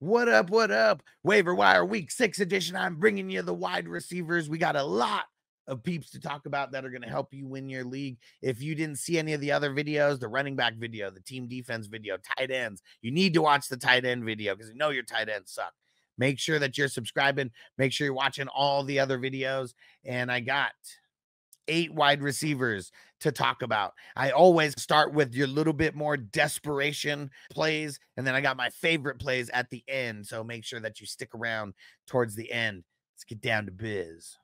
What up? What up? Waiver Wire Week 6 edition. I'm bringing you the wide receivers. We got a lot of peeps to talk about that are going to help you win your league. If you didn't see any of the other videos, the running back video, the team defense video, tight ends, you need to watch the tight end video because you know your tight ends suck. Make sure that you're subscribing. Make sure you're watching all the other videos. And I got eight wide receivers to talk about. I always start with your little bit more desperation plays, and then I got my favorite plays at the end. So make sure that you stick around towards the end. Let's get down to biz.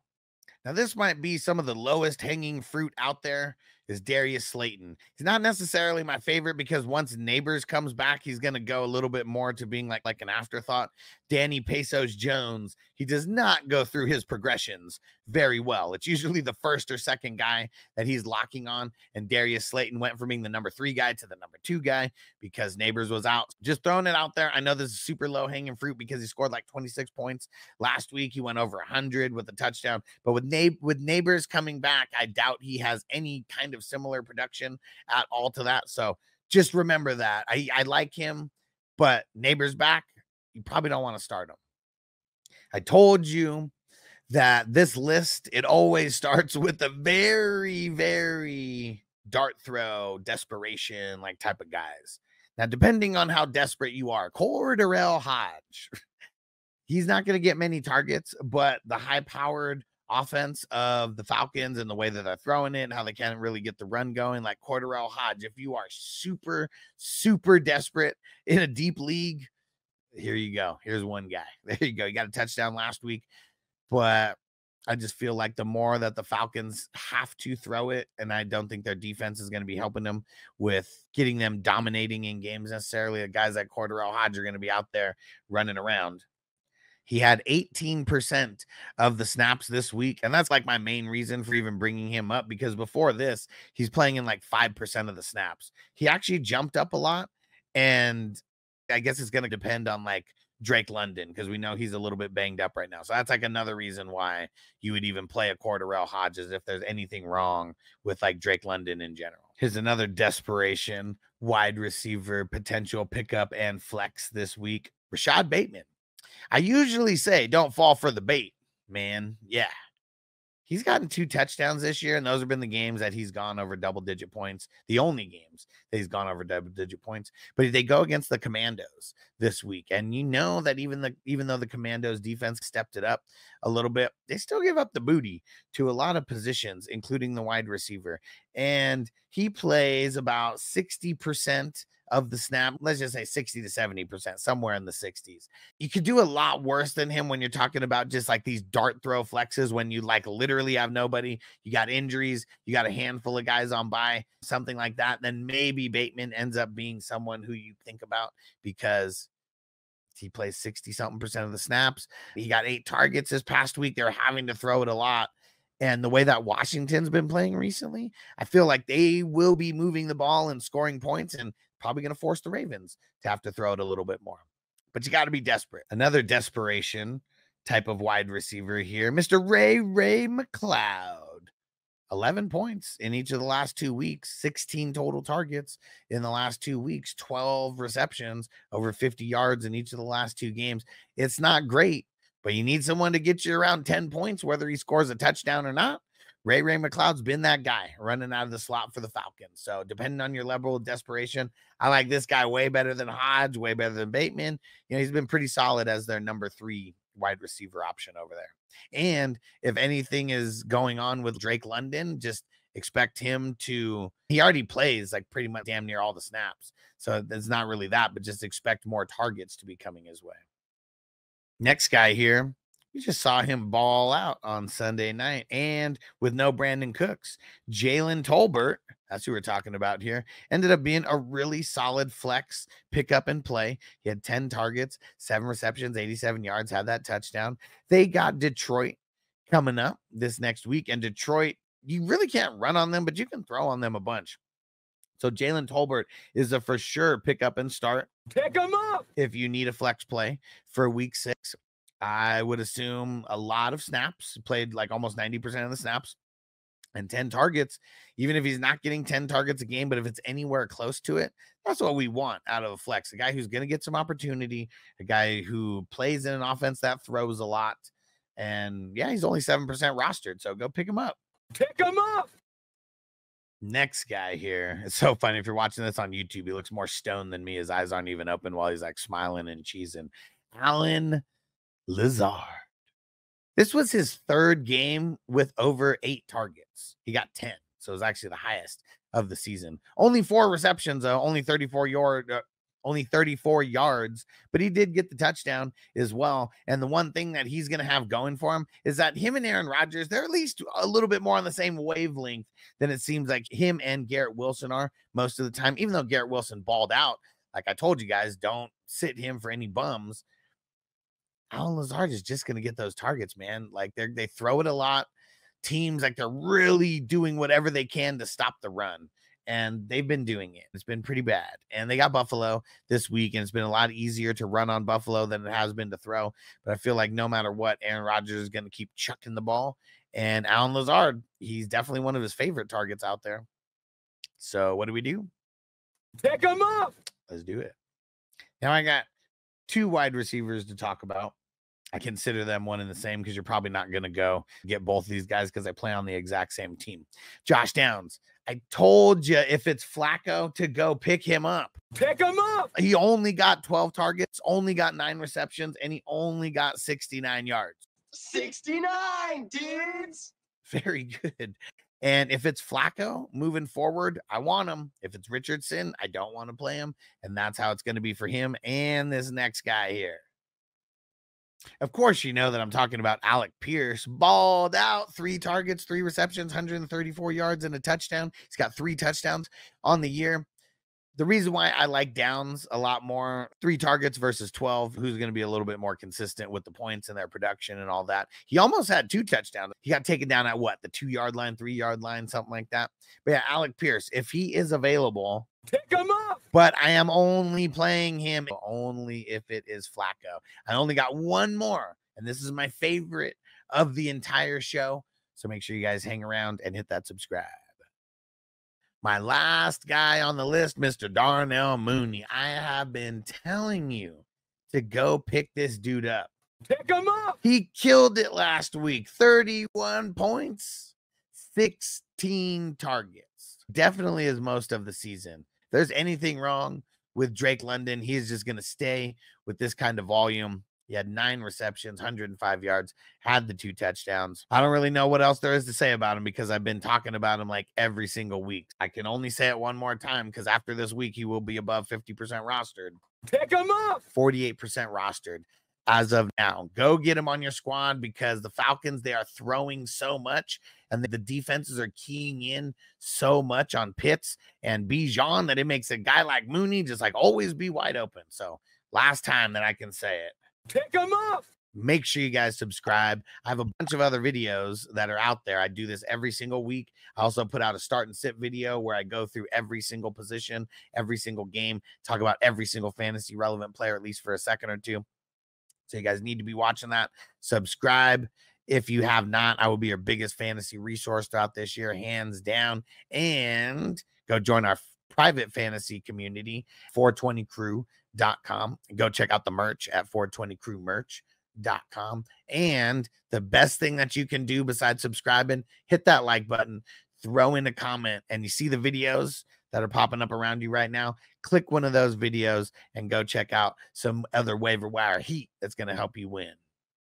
Now, this might be some of the lowest hanging fruit out there is Darius Slayton. He's not necessarily my favorite because once Nabers comes back, he's going to go a little bit more to being like like an afterthought. Danny Pesos Jones, he does not go through his progressions very well. It's usually the first or second guy that he's locking on. And Darius Slayton went from being the number three guy to the number two guy because Nabers was out. Just throwing it out there. I know this is super low hanging fruit because he scored like 26 points last week. He went over 100 with a touchdown. But with, Na- with Nabers coming back, I doubt he has any kind of similar production at all to that. So just remember that. I, I like him, but Nabers back you probably don't want to start them. I told you that this list it always starts with a very very dart throw desperation like type of guys. Now, depending on how desperate you are, KhaDarel Hodge, he's not going to get many targets, but the high powered offense of the Falcons and the way that they're throwing it and how they can't really get the run going, like KhaDarel Hodge, if you are super, super desperate in a deep league, here you go. Here's one guy. There you go. You got a touchdown last week, but I just feel like the more that the Falcons have to throw it, and I don't think their defense is going to be helping them with getting them dominating in games necessarily. The guys like KhaDarel Hodge are going to be out there running around. He had 18% of the snaps this week. And that's like my main reason for even bringing him up because before this, he's playing in like 5% of the snaps. He actually jumped up a lot. And I guess it's going to depend on like Drake London because we know he's a little bit banged up right now. So that's like another reason why you would even play a KhaDarel Hodges if there's anything wrong with like Drake London in general. Here's another desperation wide receiver potential pickup and flex this week. Rashod Bateman. I usually say don't fall for the bait, man. Yeah, He's gotten two touchdowns this year, and those have been the games that he's gone over double digit points. The only games that he's gone over double digit points. But they go against the Commanders this week, and you know that even the even though the Commanders defense stepped it up a little bit, they still give up the booty to a lot of positions, including the wide receiver. And he plays about sixty percent of the snap, let's just say 60 to 70%, somewhere in the 60s. You could do a lot worse than him when you're talking about just like these dart throw flexes when you like literally have nobody, you got injuries, you got a handful of guys on by, something like that. Then maybe Bateman ends up being someone who you think about because he plays 60 something percent of the snaps. He got eight targets this past week. They're having to throw it a lot. And the way that Washington's been playing recently, I feel like they will be moving the ball and scoring points. And probably going to force the Ravens to have to throw it a little bit more. But you got to be desperate. Another desperation type of wide receiver here, Mr. Ray Ray McCloud. 11 points in each of the last two weeks, 16 total targets in the last two weeks, 12 receptions, over 50 yards in each of the last two games. It's not great, but you need someone to get you around 10 points, whether he scores a touchdown or not. Ray Ray McCloud's been that guy running out of the slot for the Falcons. So depending on your level of desperation, I like this guy way better than Hodge, way better than Bateman. You know, he's been pretty solid as their number three wide receiver option over there. And if anything is going on with Drake London, just expect him to he already plays like pretty much damn near all the snaps. So it's not really that, but just expect more targets to be coming his way. Next guy here, we just saw him ball out on Sunday night and with no Brandin Cooks. Jalen Tolbert, that's who we're talking about here, ended up being a really solid flex pick up and play. He had 10 targets, seven receptions, 87 yards, had that touchdown. They got Detroit coming up this next week, and Detroit, you really can't run on them, but you can throw on them a bunch. So Jalen Tolbert is a for sure pick up and start. Pick him up if you need a flex play for week six. I would assume a lot of snaps, played like almost 90% of the snaps. and 10 targets, even if he's not getting 10 targets a game, but if it's anywhere close to it, that's what we want out of a flex. A guy who's going to get some opportunity, a guy who plays in an offense that throws a lot. And yeah, he's only 7% rostered. So go pick him up. Pick him up. Next guy here. It's so funny. If you're watching this on YouTube, he looks more stoned than me. His eyes aren't even open while he's like smiling and cheesing. Allen Lazard. This was his third game with over eight targets. He got 10. So it was actually the highest of the season. Only four receptions, only 34 yard, uh, only 34 yards, but he did get the touchdown as well. And the one thing that he's going to have going for him is that him and Aaron Rodgers, they're at least a little bit more on the same wavelength than it seems like him and Garrett Wilson are most of the time, even though Garrett Wilson balled out. Like I told you guys, don't sit him for any bums. Allen Lazard is just going to get those targets, man. Like they they throw it a lot. Teams like they're really doing whatever they can to stop the run, and they've been doing it. It's been pretty bad. And they got Buffalo this week, and it's been a lot easier to run on Buffalo than it has been to throw. But I feel like no matter what, Aaron Rodgers is going to keep chucking the ball, and Allen Lazard, he's definitely one of his favorite targets out there. So what do we do? Pick him up. Let's do it. Now I got two wide receivers to talk about. I consider them one and the same because you're probably not going to go get both of these guys because they play on the exact same team. Josh Downs, I told you if it's Flacco to go pick him up. Pick him up. He only got 12 targets, only got nine receptions, and he only got 69 yards. 69 dudes. Very good. And if it's Flacco moving forward, I want him. If it's Richardson, I don't want to play him. And that's how it's going to be for him and this next guy here. Of course, you know that I'm talking about Alec Pierce. Balled out, three targets, three receptions, 134 yards, and a touchdown. He's got three touchdowns on the year the reason why I like Downs a lot more, three targets versus 12, who's going to be a little bit more consistent with the points and their production and all that. He almost had two touchdowns. He got taken down at what, the two yard line, three yard line, something like that. But yeah, Alec Pierce, if he is available, pick him up. But I am only playing him only if it is Flacco. I only got one more, and this is my favorite of the entire show. So make sure you guys hang around and hit that subscribe. My last guy on the list, Mr. Darnell Mooney. I have been telling you to go pick this dude up. Pick him up. He killed it last week 31 points, 16 targets. Definitely is most of the season. If there's anything wrong with Drake London, he's just going to stay with this kind of volume. He had nine receptions, 105 yards, had the two touchdowns. I don't really know what else there is to say about him because I've been talking about him like every single week. I can only say it one more time because after this week, he will be above 50% rostered. Pick him up. 48% rostered as of now. Go get him on your squad because the Falcons, they are throwing so much and the defenses are keying in so much on Pitts and Bijan that it makes a guy like Mooney just like always be wide open. So last time that I can say it. Pick them up. Make sure you guys subscribe. I have a bunch of other videos that are out there. I do this every single week. I also put out a start and sit video where I go through every single position, every single game, talk about every single fantasy relevant player, at least for a second or two. So you guys need to be watching that. Subscribe. If you have not, I will be your biggest fantasy resource throughout this year, hands down. And go join our private fantasy community, 420 Crew com. Go check out the merch at 420crewmerch.com. And the best thing that you can do besides subscribing, hit that like button, throw in a comment, and you see the videos that are popping up around you right now. Click one of those videos and go check out some other waiver wire heat that's going to help you win.